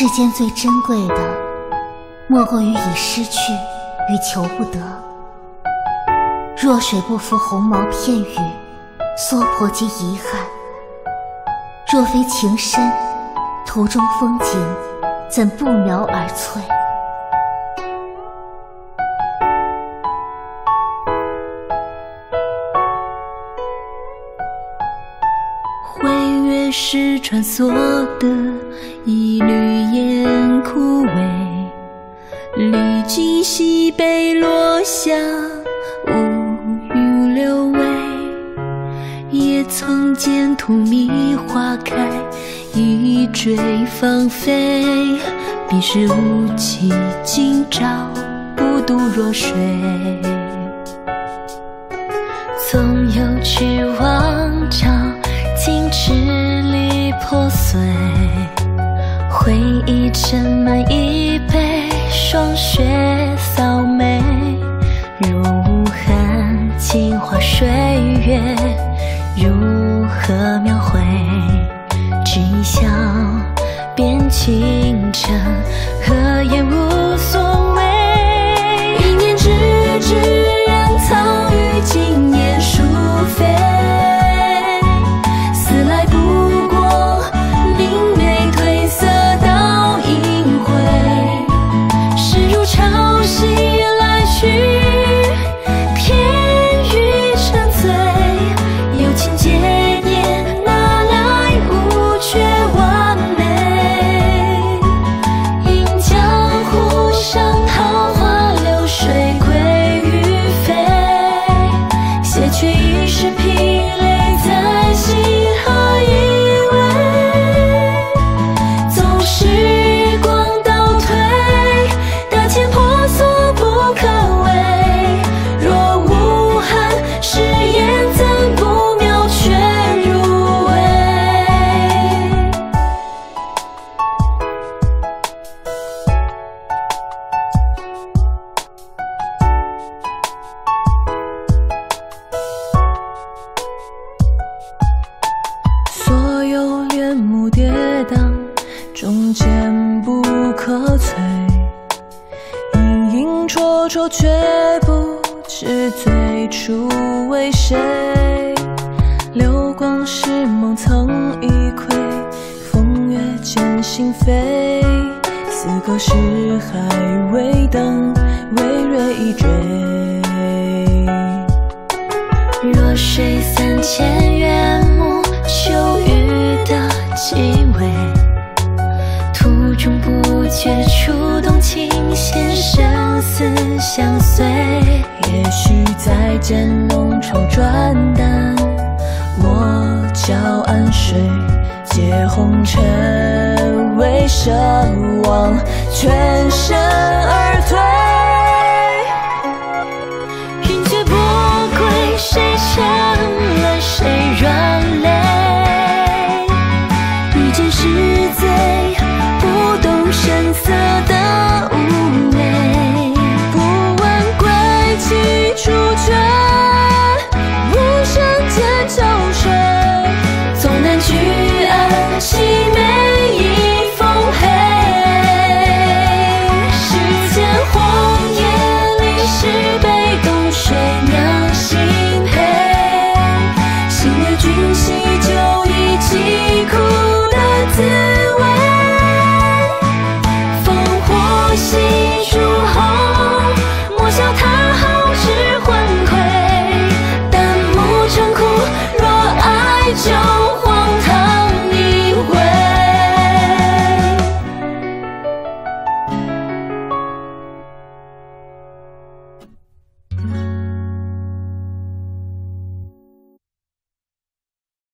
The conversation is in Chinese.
世间最珍贵的，莫过于已失去与求不得。弱水不服鸿毛片羽，娑婆皆遗憾。若非情深，途中风景怎不描而翠？是穿梭的一缕烟枯萎，历经西北落下乌云流泪。也曾见荼蘼花开，一坠芳菲。彼时无期，今朝不渡弱水。总有去往朝。破碎，回忆斟满一杯，霜雪扫眉。如无痕，镜花水月，如何描绘？只一笑便倾城，跌宕终坚不可摧，隐隐绰绰，却不知最初为谁。流光是梦，曾一窥，风月见心扉。四个是还未等，微蕊已坠。弱水三千，缘气味。途中不觉触动琴弦，生死相随。也许再见浓稠转淡，我教安睡，借红尘为奢望，全身而退。